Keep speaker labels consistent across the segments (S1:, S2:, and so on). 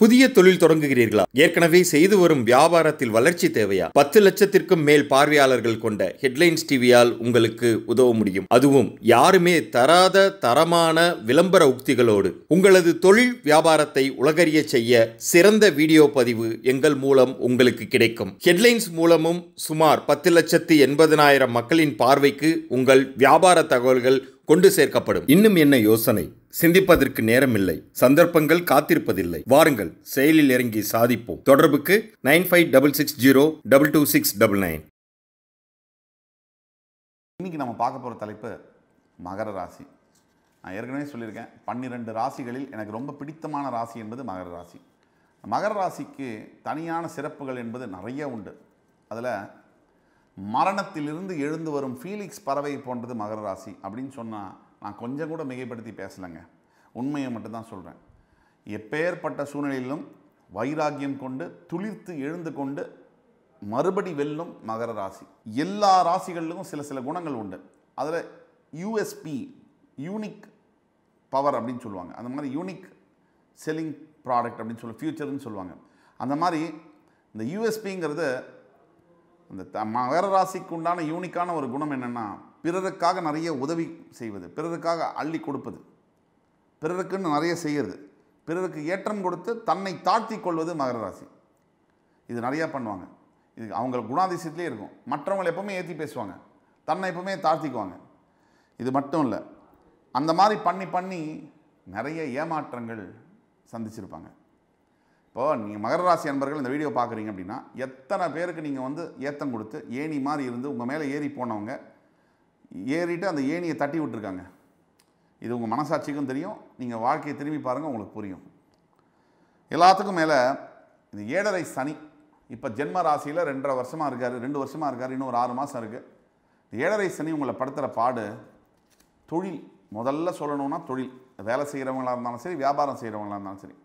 S1: புதிய தொழில் தொடங்குகிறீர்களா? ஏற்கனவே செய்து வரும் வியாபாரத்தில் வளர்ச்சி தேவையா? பத்து லட்சத்திற்கும் மேல் பார்வையாளர்கள் கொண்ட ஹெட்லைன்ஸ் டிவியால் உங்களுக்கு உதவ முடியும். அதுவும் யாருமே தராத தரமான விளம்பர உக்திகளோடு. உங்களது தொழில் வியாபாரத்தை உலகறிய செய்ய சிறந்த வீடியோ பதிவு எங்கள் மூலம் உங்களுக்கு கிடைக்கும். ஹெட்லைன்ஸ் மூலமும் சுமார் பத்து லட்சத்து எண்பதனாயிரம் மக்களின் பார்வைக்கு உங்கள் வியாபார தகவல்கள் கொண்டு சேர்க்கப்படும். இன்னும் என்ன யோசனை? சிந்திப்பதற்கு நேரமில்லை. சந்தர்ப்பங்கள் காத்திருப்பதில்லை. வாருங்கள் செயலில் இறங்கி சாதிப்போம். தொடர்புக்கு nine five double six zero double two six double nine.
S2: இன்னைக்கு நம்ம பார்க்க போகிற தலைப்பு மகர ராசி. நான் ஏற்கனவே சொல்லியிருக்கேன் பன்னிரெண்டு ராசிகளில் எனக்கு ரொம்ப பிடித்தமான ராசி என்பது மகர ராசி. மகர ராசிக்கு தனியான சிறப்புகள் என்பது நிறைய உண்டு. அதில் மரணத்திலிருந்து எழுந்து வரும் ஃபீலிக்ஸ் பறவை போன்றது மகர ராசி அப்படின்னு சொன்னால் நான் கொஞ்சம் கூட மிகைப்படுத்தி பேசலைங்க. உண்மையை மட்டும்தான் சொல்கிறேன் எப்பேற்பட்ட சூழ்நிலையிலும் வைராக்கியம் கொண்டு துளிர்த்து எழுந்து கொண்டு மறுபடி வெல்லும் மகர ராசி. எல்லா ராசிகளிலும் சில சில குணங்கள் உண்டு. அதில் யூஎஸ்பி யூனிக் பவர் அப்படின்னு சொல்லுவாங்க. அந்த மாதிரி யூனிக் செல்லிங் ப்ராடக்ட் அப்படின்னு சொல்லி ஃபியூச்சர்னு சொல்லுவாங்க. அந்த மாதிரி இந்த யூஎஸ்பிங்கிறது இந்த த மகர ராசிக்கு உண்டான யூனிக்கான ஒரு குணம் என்னென்னா பிறருக்காக நிறைய உதவி செய்வது பிறருக்காக அள்ளி கொடுப்பது பிறருக்குன்னு நிறைய செய்கிறது பிறருக்கு ஏற்றம் கொடுத்து தன்னை தாழ்த்தி கொள்வது மகர ராசி இது நிறையா பண்ணுவாங்க. இது அவங்க குணாதிசயத்திலே இருக்கும். மற்றவங்களை எப்பவுமே ஏற்றி பேசுவாங்க. தன்னை எப்பவுமே தாழ்த்திக்குவாங்க. இது மட்டும் இல்லை அந்த மாதிரி பண்ணி பண்ணி நிறைய ஏமாற்றங்கள் சந்திச்சிருப்பாங்க. இப்போது நீங்கள் மகர ராசி அன்பர்கள் இந்த வீடியோ பார்க்குறீங்க அப்படின்னா எத்தனை பேருக்கு நீங்கள் வந்து ஏத்தம் கொடுத்து ஏணி மாதிரி இருந்து உங்கள் மேலே ஏறி போனவங்க ஏறிட்டு அந்த ஏணியை தட்டி விட்டுருக்காங்க. இது உங்கள் மனசாட்சிக்கும் தெரியும். நீங்கள் வாழ்க்கையை திரும்பி பாருங்கள் உங்களுக்கு புரியும். எல்லாத்துக்கும் மேலே இந்த ஏழரை சனி இப்போ ஜென்ம ராசியில் ரெண்டரை வருஷமாக இருக்கார் ரெண்டு வருஷமாக இருக்கார் இன்னும் ஒரு ஆறு மாதம் இருக்குது இந்த ஏழரை சனி உங்களை படுத்துகிற பாடு தொழில் முதல்ல சொல்லணும்னா தொழில். வேலை செய்கிறவங்களா இருந்தாலும் சரி வியாபாரம் செய்கிறவங்களா இருந்தாலும் சரி.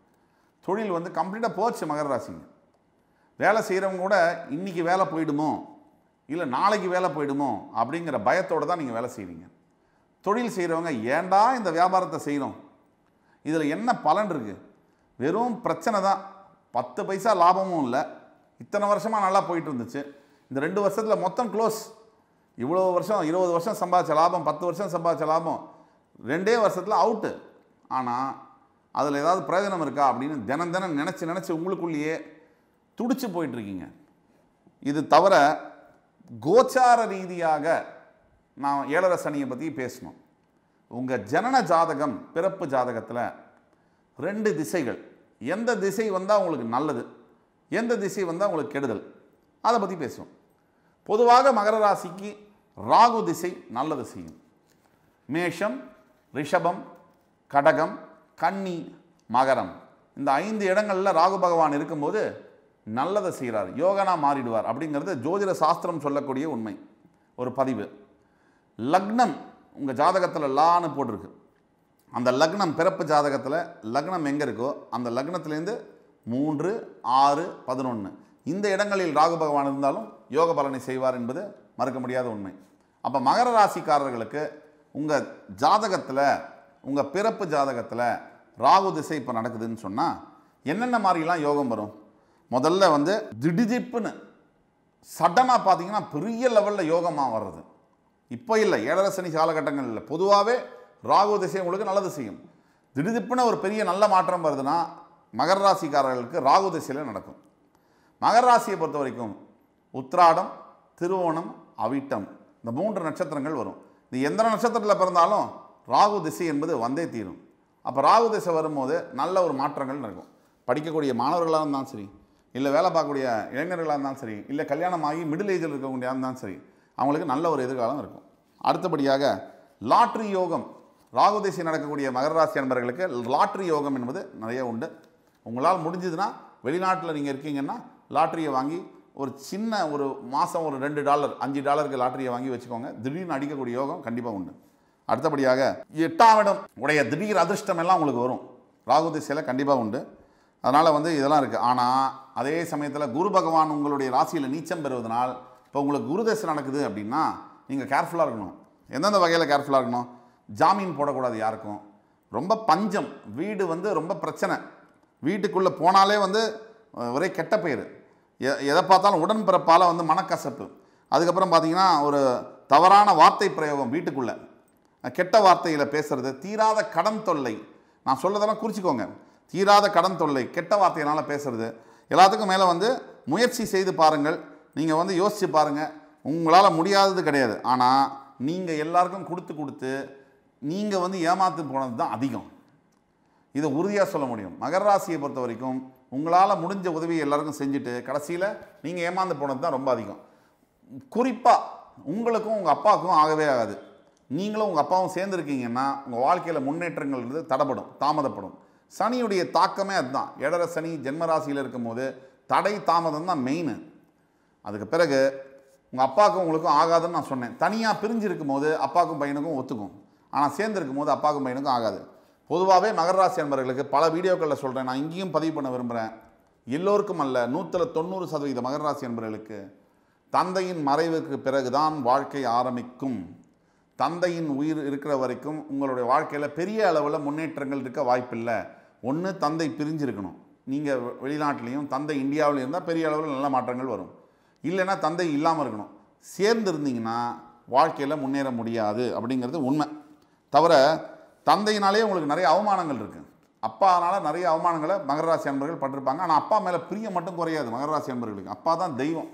S2: தொழில் வந்து கம்ப்ளீட்டாக போச்சு மகர ராசிங்க. வேலை செய்கிறவங்க கூட இன்றைக்கி வேலை போயிடுமோ? இல்லை நாளைக்கு வேலை போயிடுமோ அப்படிங்கிற பயத்தோடு தான் நீங்கள் வேலை செய்வீங்க. தொழில் செய்கிறவங்க ஏன்டா இந்த வியாபாரத்தை செய்கிறோம் இதில் என்ன பலன் இருக்குது வெறும் பிரச்சனை தான். பத்து பைசா லாபமும் இல்லை. இத்தனை வருஷமாக நல்லா போயிட்டு இருந்துச்சு. இந்த ரெண்டு வருஷத்தில் மொத்தம் க்ளோஸ் இவ்வளோ வருஷம் இருபது வருஷம் சம்பாதிச்ச லாபம் பத்து வருஷம் சம்பாதிச்ச லாபம். ரெண்டே வருஷத்தில் அவுட்டு ஆனால் அதில் ஏதாவது பிரயோஜனம் இருக்கா அப்படின்னு தினம் தினம் நினச்சி நினச்சி உங்களுக்குள்ளேயே துடிச்சு போயிட்டுருக்கீங்க இது தவிர கோச்சார ரீதியாக நான் ஏழரை சனியை பற்றி பேசணும். உங்கள் ஜனன ஜாதகம் பிறப்பு ஜாதகத்தில் ரெண்டு திசைகள். எந்த திசை வந்தால் உங்களுக்கு நல்லது? எந்த திசை வந்தால் உங்களுக்கு கெடுதல்? அதை பற்றி பேசுவோம். பொதுவாக மகர ராசிக்கு ராகு திசை நல்லது செய்யும். மேஷம் ரிஷபம் கடகம் கன்னி மகரம். இந்த ஐந்து இடங்களில் ராகு பகவான் இருக்கும்போது நல்லதை செய்கிறார் யோகனா மாறிடுவார் அப்படிங்கிறது ஜோதிட சாஸ்திரம் சொல்லக்கூடிய உண்மை ஒரு பதிவு. லக்னம் உங்கள் ஜாதகத்தில் லான்னு போட்டிருக்கு. அந்த லக்னம் பிறப்பு ஜாதகத்தில் லக்னம் எங்கே இருக்கோ அந்த லக்னத்துலேருந்து மூன்று ஆறு பதினொன்று இந்த இடங்களில் ராகு பகவான் இருந்தாலும் யோக பலனை செய்வார் என்பது மறுக்க முடியாத உண்மை. அப்போ மகர ராசிக்காரர்களுக்கு உங்கள் ஜாதகத்தில் உங்கள் பிறப்பு ஜாதகத்தில் ராகு திசை இப்போ நடக்குதுன்னு சொன்னால் என்னென்ன மாதிரிலாம் யோகம் வரும்? முதல்ல வந்து திடிதிப்புன்னு சடனாக பார்த்தீங்கன்னா பெரிய லெவலில் யோகமாக வர்றது. இப்போ இல்லை ஏழரை சனி காலகட்டங்கள் இல்லை பொதுவாகவே ராகு திசை உங்களுக்கு நல்லது செய்யும். திடுதிப்புன்னு ஒரு பெரிய நல்ல மாற்றம் வருதுன்னா மகர ராசிக்காரர்களுக்கு ராகு திசையில் நடக்கும். மகர ராசியை பொறுத்த வரைக்கும் உத்ராடம் திருவோணம் அவிட்டம் இந்த மூன்று நட்சத்திரங்கள் வரும். இது எந்த நட்சத்திரத்தில் பிறந்தாலும் ராகு திசை என்பது வந்தே தீரும். அப்போ ராகு திசை வரும்போது நல்ல ஒரு மாற்றங்கள் நடக்கும். படிக்கக்கூடிய மாணவர்களாக இருந்தாலும் சரி இல்லை வேலை பார்க்கக்கூடிய இளைஞர்களாக இருந்தாலும் சரி இல்லை கல்யாணம் ஆகி மிடில் ஏஜில் இருக்கக்கூடிய இருந்தாலும் சரி அவங்களுக்கு நல்ல ஒரு எதிர்காலம் இருக்கும். அடுத்தபடியாக லாட்ரி யோகம் ராகு திசை நடக்கக்கூடிய மகர ராசி நண்பர்களுக்கு லாட்ரி யோகம் என்பது நிறைய உண்டு. உங்களால் முடிஞ்சதுன்னா வெளிநாட்டில் நீங்கள் இருக்கீங்கன்னா லாட்ரியை வாங்கி ஒரு சின்ன ஒரு மாதம் ஒரு ரெண்டு டாலர் அஞ்சு டாலருக்கு லாட்ரியை வாங்கி வச்சுக்கோங்க. திடீர்னு அடிக்கக்கூடிய யோகம் கண்டிப்பாக உண்டு. அடுத்தபடியாக எட்டாம் இடம் உடைய திடீர் அதிர்ஷ்டம் எல்லாம் உங்களுக்கு வரும். ராகு திசையில் கண்டிப்பாக உண்டு. அதனால் வந்து இதெல்லாம் இருக்குது ஆனால் அதே சமயத்தில் குரு பகவான் உங்களுடைய ராசியில் நீச்சம் பெறுவதனால் இப்போ உங்களுக்கு குரு தசை நடக்குது அப்படின்னா நீங்கள் கேர்ஃபுல்லாக இருக்கணும். எந்தெந்த வகையில் கேர்ஃபுல்லாக இருக்கணும்? ஜாமீன் போடக்கூடாது யாருக்கும். ரொம்ப பஞ்சம். வீடு வந்து ரொம்ப பிரச்சனை. வீட்டுக்குள்ளே போனாலே வந்து ஒரே கெட்ட பெயர் எ- எதை பார்த்தாலும் உடன்பிறப்பால் வந்து மனக்கசப்பு. அதுக்கப்புறம் பார்த்தீங்கன்னா ஒரு தவறான வார்த்தை பிரயோகம் வீட்டுக்குள்ளே. கெட்ட வார்த்தையில் பேசுகிறது தீராத கடன் தொல்லை. நான் சொல்லதெல்லாம் குறிச்சிக்கோங்க. தீராத கடன் தொல்லை கெட்ட வார்த்தையினால் பேசுறது. எல்லாத்துக்கும் மேலே வந்து முயற்சி செய்து பாருங்கள். நீங்கள் வந்து யோசித்து பாருங்கள் உங்களால் முடியாதது கிடையாது. ஆனால் நீங்கள் எல்லாருக்கும் கொடுத்து கொடுத்து நீங்கள் வந்து ஏமாத்து போனது தான் அதிகம். இதை உறுதியாக சொல்ல முடியும். மகர ராசியை பொறுத்த வரைக்கும் உங்களால் முடிஞ்ச உதவியை எல்லாருக்கும் செஞ்சுட்டு கடைசியில் நீங்கள் ஏமாந்து போனது தான் ரொம்ப அதிகம். குறிப்பாக உங்களுக்கும் உங்கள் அப்பாவுக்கும் ஆகவே ஆகாது. நீங்களும் உங்கள் அப்பாவும் சேர்ந்துருக்கீங்கன்னா உங்கள் வாழ்க்கையில் முன்னேற்றங்கள் இருந்து தடைப்படும் தாமதப்படும். சனியுடைய தாக்கமே அதுதான். இடர சனி ஜென்மராசியில் இருக்கும்போது தடை தாமதம் தான் மெயின் அதுக்கு பிறகு உங்கள் அப்பாவுக்கும் உங்களுக்கும் ஆகாதுன்னு நான் சொன்னேன். தனியாக பிரிஞ்சு இருக்கும்போது அப்பாவுக்கும் பையனுக்கும் ஒத்துக்கும். ஆனால் சேர்ந்துருக்கும் போது அப்பாவுக்கும் பையனுக்கும் ஆகாது. பொதுவாகவே மகராசி அன்பர்களுக்கு பல வீடியோக்களில் சொல்கிறேன் நான் இங்கேயும் பதிவு பண்ண விரும்புகிறேன் எல்லோருக்கும் அல்ல நூற்றில் தொண்ணூறு சதவீத மகராசி அன்பர்களுக்கு தந்தையின் மறைவுக்கு பிறகுதான் வாழ்க்கை ஆரம்பிக்கும். தந்தையின் உயிர் இருக்கிற வரைக்கும் உங்களுடைய வாழ்க்கையில் பெரிய அளவில் முன்னேற்றங்கள் இருக்க வாய்ப்பில்லை. ஒன்று தந்தை பிரிஞ்சிருக்கணும். நீங்கள் வெளிநாட்டிலையும் தந்தை இந்தியாவில் இருந்தால் பெரிய அளவில் நல்ல மாற்றங்கள் வரும். இல்லைன்னா தந்தை இல்லாமல் இருக்கணும். சேர்ந்து இருந்தீங்கன்னா வாழ்க்கையில் முன்னேற முடியாது அப்படிங்கிறது உண்மை. தவிர தந்தையினாலே உங்களுக்கு நிறைய அவமானங்கள் இருக்குது அப்பானால நிறைய அவமானங்களை மகர ராசி அன்பர்கள் பட்டிருப்பாங்க. ஆனால் அப்பா மேலே பிரியம் மட்டும் குறையாது மகர ராசி அன்பர்களுக்கு. அப்பா தான் தெய்வம்.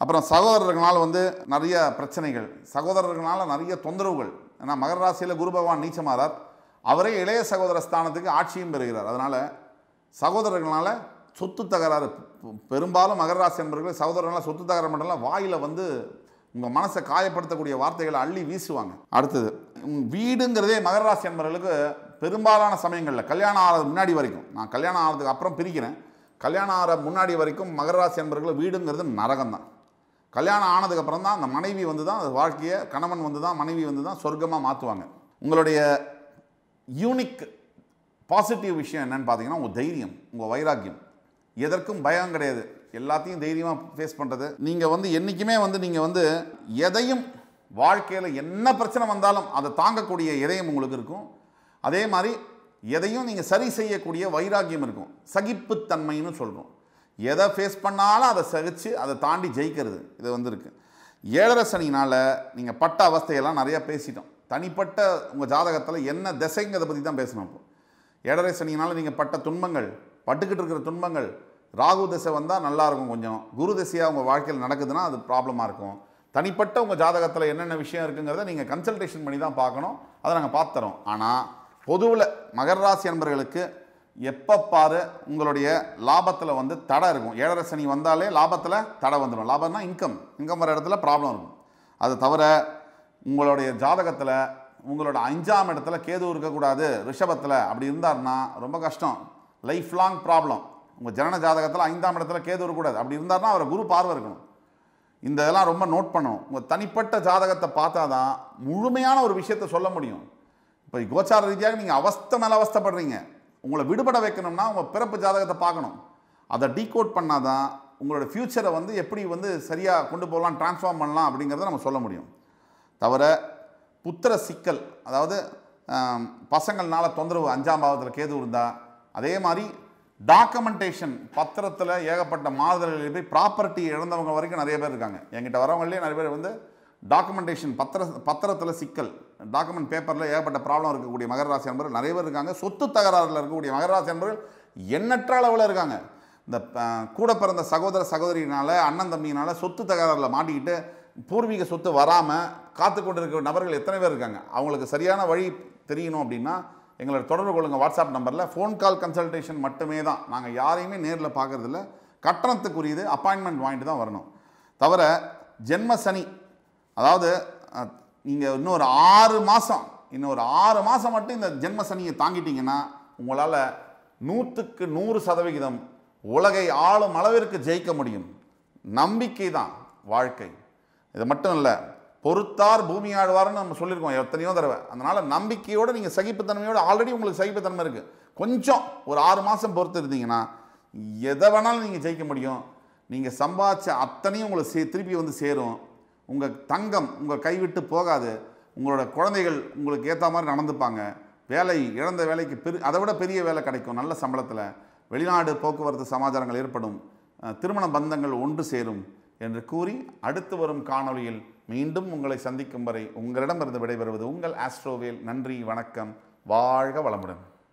S2: அப்புறம் சகோதரர்களால் வந்து நிறைய பிரச்சனைகள் சகோதரர்களால் நிறைய தொந்தரவுகள். ஏன்னா மகர ராசியில் குரு பகவான் நீச்சமாறார். அவரே இளைய சகோதர ஸ்தானத்துக்கு ஆட்சியும் பெறுகிறார். அதனால் சகோதரர்களால் சொத்து தகராறு பெரும்பாலும் மகர ராசி என்பவர்கள் சகோதரர்களால் சொத்து தகராறு மட்டும் வாயில் வந்து உங்கள் மனசை காயப்படுத்தக்கூடிய வார்த்தைகளை அள்ளி வீசுவாங்க. அடுத்தது வீடுங்கிறதே மகர ராசி என்பவர்களுக்கு பெரும்பாலான சமயங்களில் கல்யாணம் ஆகிறது முன்னாடி வரைக்கும் நான் கல்யாணம் ஆகிறதுக்கு அப்புறம் பிரிக்கிறேன். கல்யாணம் ஆகிற முன்னாடி வரைக்கும் மகர ராசி என்பவர்கள் வீடுங்கிறது நரகம் தான் கல்யாணம் ஆனதுக்கப்புறம் தான் அந்த மனைவி வந்து தான் அந்த வாழ்க்கையை கணவன் வந்து தான் மனைவி வந்து தான் சொர்க்கமாக மாற்றுவாங்க உங்களுடைய யூனிக் பாசிட்டிவ் விஷயம் என்னென்னு பார்த்தீங்கன்னா உங்கள் தைரியம் உங்கள் வைராக்கியம். எதற்கும் பயம் கிடையாது. எல்லாத்தையும் தைரியமாக ஃபேஸ் பண்ணுறது நீங்கள் வந்து என்றைக்குமே வந்து நீங்கள் வந்து எதையும் வாழ்க்கையில் என்ன பிரச்சனை வந்தாலும் அதை தாங்கக்கூடிய இதயம் உங்களுக்கு இருக்கும். அதே மாதிரி எதையும் நீங்கள் சரி செய்யக்கூடிய வைராக்கியம் இருக்கும். சகிப்புத்தன்மைன்னு சொல்கிறோம் எதை ஃபேஸ் பண்ணாலும் அதை சகிச்சு அதை தாண்டி ஜெயிக்கிறது. இது வந்திருக்கு. ஏழரை சனினால் நீங்கள் பட்ட அவஸ்தையெல்லாம் நிறையா பேசிட்டோம். தனிப்பட்ட உங்கள் ஜாதகத்தில் என்ன திசைங்கிறத பற்றி தான் பேசணும் இப்போ. ஏழரை சனினால் நீங்கள் பட்ட துன்பங்கள் பட்டுக்கிட்டு இருக்கிற துன்பங்கள் ராகு திசை வந்தால் நல்லாயிருக்கும் கொஞ்சம். குரு திசையாக உங்கள் வாழ்க்கையில் நடக்குதுன்னா அது ப்ராப்ளமாக இருக்கும். தனிப்பட்ட உங்கள் ஜாதகத்தில் என்னென்ன விஷயம் இருக்குங்கிறத நீங்கள் கன்சல்டேஷன் பண்ணி தான் பார்க்கணும். அதை நாங்கள் பார்த்துறோம். ஆனால் பொதுவில் மகர ராசி அன்பர்களுக்கு எப்போ பாரு உங்களுடைய லாபத்தில் வந்து தடை இருக்கும். ஏழரை சனி வந்தாலே லாபத்தில் தடை வந்துடும். லாபம்னா இன்கம் இன்கம் வர இடத்துல ப்ராப்ளம் இருக்கும். அது தவிர உங்களுடைய ஜாதகத்தில் உங்களோட அஞ்சாம் இடத்துல கேது இருக்கக்கூடாது. ரிஷபத்தில் அப்படி இருந்தாருன்னா ரொம்ப கஷ்டம். லைஃப் லாங் ப்ராப்ளம் உங்கள் ஜனன ஜாதகத்தில் ஐந்தாம் இடத்துல கேது இருக்கக்கூடாது. அப்படி இருந்தாருன்னா அவரை குரு பார்வை இருக்கணும். இந்த இதெல்லாம் ரொம்ப நோட் பண்ணணும். உங்கள் தனிப்பட்ட ஜாதகத்தை பார்த்தா தான் முழுமையான ஒரு விஷயத்தை சொல்ல முடியும். இப்போ கோச்சார ரீதியாக நீங்கள் அவஸ்தை மேலே அவஸ்தைப்படுறீங்க. உங்களை விடுபட வைக்கணும்னா உங்கள் பிறப்பு ஜாதகத்தை பார்க்கணும். அதை டீகோட் பண்ணால் தான் உங்களோட ஃப்யூச்சரை வந்து எப்படி வந்து சரியாக கொண்டு போகலாம் ட்ரான்ஸ்ஃபார்ம் பண்ணலாம் அப்படிங்கிறத நம்ம சொல்ல முடியும். தவிர புத்திர சிக்கல் அதாவது பசங்கள்னால தொந்தரவு அஞ்சாம் பாவத்தில் கேது இருந்தால் அதே மாதிரி டாக்குமெண்டேஷன் பத்திரத்தில் ஏகப்பட்ட மாறுதல்கள் போய் ப்ராப்பர்ட்டி இழந்தவங்க வரைக்கும் நிறைய பேர் இருக்காங்க. என்கிட்ட வரவங்களே நிறைய பேர் வந்து டாக்குமெண்டேஷன் பத்திர பத்திரத்தில் சிக்கல். டாக்குமெண்ட் பேப்பரில் ஏகப்பட்ட ப்ராப்ளம் இருக்கக்கூடிய மகர ராசி அன்பர்கள் நிறைய பேர் இருக்காங்க. சொத்து தகராறில் இருக்கக்கூடிய மகர ராசி அன்பர்கள் எண்ணற்ற அளவில் இருக்காங்க. இந்த கூட பிறந்த சகோதர சகோதரினால் அண்ணன் தம்பியினால் சொத்து தகராறில் மாட்டிக்கிட்டு பூர்வீக சொத்து வராமல் காத்து கொண்டு இருக்கிற நபர்கள் எத்தனை பேர் இருக்காங்க? அவங்களுக்கு சரியான வழி தெரியணும் அப்படின்னா எங்களை தொடர்பு கொள்ளுங்கள் வாட்ஸ்அப் நம்பரில் ஃபோன் கால் கன்சல்டேஷன் மட்டுமே தான். நாங்கள் யாரையுமே நேரில் பார்க்கறதில்ல கட்டணத்துக்குரியது அப்பாயின்மெண்ட் வாங்கிட்டு தான் வரணும். தவிர ஜென்ம சனி அதாவது நீங்கள் இன்னும் ஒரு ஆறு மாதம் இன்னும் ஒரு ஆறு மாதம் மட்டும் இந்த ஜென்ம சனியை தாங்கிட்டீங்கன்னா உங்களால் நூற்றுக்கு நூறு சதவிகிதம் உலகை ஆளும் அளவிற்கு ஜெயிக்க முடியும். நம்பிக்கை தான் வாழ்க்கை. இது மட்டும் இல்லை பொறுத்தார் பூமி ஆழ்வார்னு நம்ம சொல்லியிருக்கோம் எத்தனையோ தடவை. அதனால் நம்பிக்கையோடு நீங்கள் சகிப்புத்தன்மையோடு ஆல்ரெடி உங்களுக்கு சகிப்புத்தன்மை இருக்குது கொஞ்சம் ஒரு ஆறு மாதம் பொறுத்து இருந்தீங்கன்னா எதை வேணாலும் நீங்கள் ஜெயிக்க முடியும். நீங்கள் சம்பாதிச்ச அத்தனையும் உங்களுக்கு சே திருப்பி வந்து சேரும். உங்கள் தங்கம் உங்கள் கைவிட்டு போகாது. உங்களோட குழந்தைகள் உங்களுக்கு ஏற்ற மாதிரி நடந்துப்பாங்க. வேலை இழந்த வேலைக்கு பெரு அதை விட பெரிய வேலை கிடைக்கும் நல்ல சம்பளத்தில். வெளிநாடு போக்குவரத்து சமாச்சாரங்கள் ஏற்படும். திருமண பந்தங்கள் ஒன்று சேரும் என்று கூறி அடுத்து வரும் காணொளியில் மீண்டும் உங்களை சந்திக்கும் வரை உங்களிடமிருந்து விடைபெறுவது உங்கள் ஆஸ்ட்ரோவேல். நன்றி வணக்கம். வாழ்க வளமுடன்.